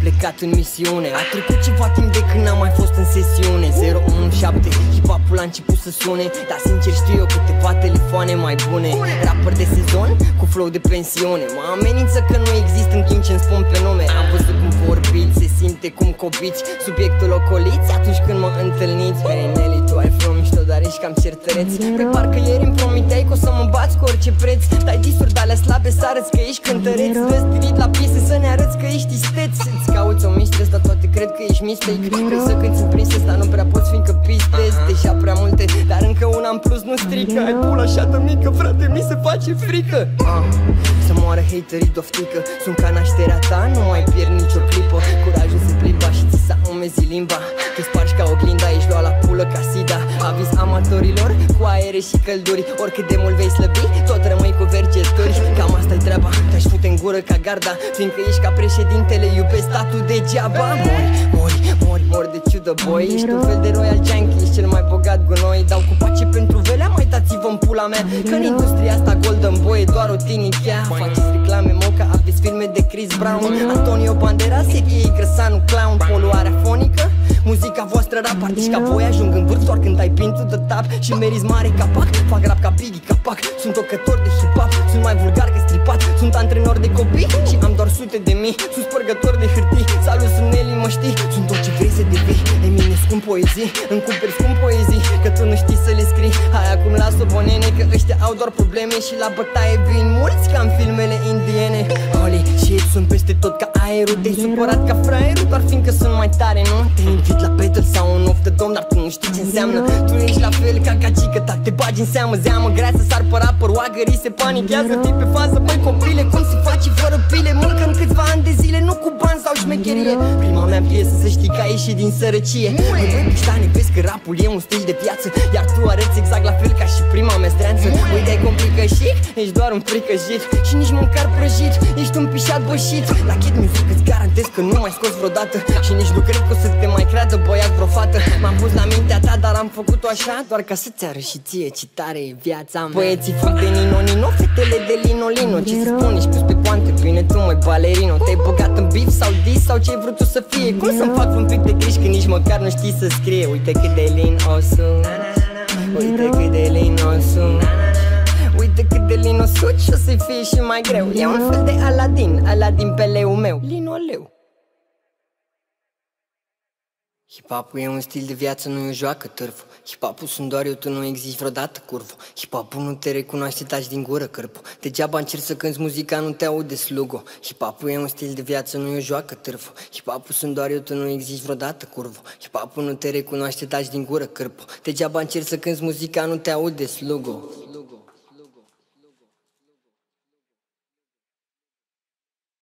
Plecat în misiune. A trecut ceva timp de când n-am mai fost în sesiune. 017 hip hop a început să sune. Dar sincer știu eu câteva telefoane mai bune. Rapper de sezon cu flow de pensiune. Mă amenință că nu există în timp ce îmi spun pe nume. Am văzut cum vorbiți, se simte cum copiți. Subiectul ocoliți atunci când mă întâlniți. Hey ești cam certăreț Pe parcă ieri îmi promiteai că o să mă bați cu orice preț. Dai disuri de alea slabe să arăți că ești cântăreț. Dă la piese să ne arăți că ești isteț. Îți cauți o mistress, dar toate cred că ești mistake Vrei să cânti în prinses, dar nu prea poți fiindcă pistezi Deja prea multe, dar încă una în plus nu strică. Ai pula așa de mică, frate, mi se face frică. Uh. Să moară haterii doftică. Sunt ca nașterea ta, nu mai pierd nicio clipă. Curajul cu aere și călduri. Oricât de mult vei slăbi, tot rămâi cu vergeturi Cam asta e treaba, te-aș fute în gură ca garda Fiindcă ești ca președintele, iubesc statul degeaba. Mori, mori, mori, mori de ciudă, boy Ești un fel de royal junkie, ești cel mai bogat gunoi. Dau cu pace pentru velea, mai dați-vă în pula mea. Că în industria asta golden boy e doar o tinichea. Faceți reclame moca, aveți filme de Chris Brown. Antonio Banderas, e grăsanu clown Poluarea fonică Muzica voastră rap, artiști ca voi ajung în vârf doar când ai pintul de tap Și meriți mare capac, fac rap ca Biggie Capac. Sunt tocător de hip-hop, sunt mai vulgar că stripat. Sunt antrenor de copii și am doar sute de mii. Sunt spărgător de hârtii, salut sunt Nelly, mă știi? Sunt tot ce vrei să devii, Emine scump poezii Îmi cumperi scump poezii, că tu nu știi să le scrii. Hai acum las-o bonene, că ăștia au doar probleme Și la bătaie vin mulți ca în filmele indiene. Holy shit, sunt peste tot ca aerul Te-ai supărat ca fraierul, doar fiindcă sunt mai tare, nu? Te invit la battle sau un of the dom Dar tu nu știi ce înseamnă. Tu ești la fel ca gagică, dar te bagi în seamă Zeamă grea să sar pe rapper, oagării se panichează Tii pe fază, băi copile, cum se face fără pile? Mâncă în câțiva ani de zile, nu cu bani sau șmecherie. Prima mea piesă, să știi că a ieșit din sărăcie Măi băi, puștane, vezi că rapul e un stil de viață Iar tu arăți exact la fel ca și prima mea zdreanță Uite ai complică chic, ești doar un fricăjit. Și nici măcar prăjit, ești un pișat bășit. La Kid Music îți garantez că nu mai scos vreodată. Și nici nu cred că o să te mai creadă băiat vreo fată. M-am pus la mintea ta, dar am făcut-o așa Doar ca să-ți arăt și ție ce tare e viața mea. Băieții fac de Nino Nino, fetele de Lino Lino Ce să spun, ești pus pe poante, bine tu mai balerino. Te-ai băgat în beef sau dis sau ce ai vrut tu să fie? Cum să-mi fac un pic de griji când nici măcar nu știi să scrie? Uite cât de lin o sunt. Uite cât cât de lin o și o să fie și mai greu. E un fel de Aladdin, Aladdin pe leu meu. Linoleu. Hip-hopul e un stil de viață, nu e o joacă târfă Hip-hopul sunt doar eu, tu nu existi vreodată curvă Hip-hopul nu te recunoaște, taci din gură cărpă Degeaba încerci să cânti muzica, nu te aude slugo. Hip-hopul e un stil de viață, nu e o joacă târfă Hip-hopul sunt doar eu, tu nu existi vreodată curvă Hip-hopul nu te recunoaște, taci din gură cărpă Degeaba încerci să cânti muzica, nu te aude slugo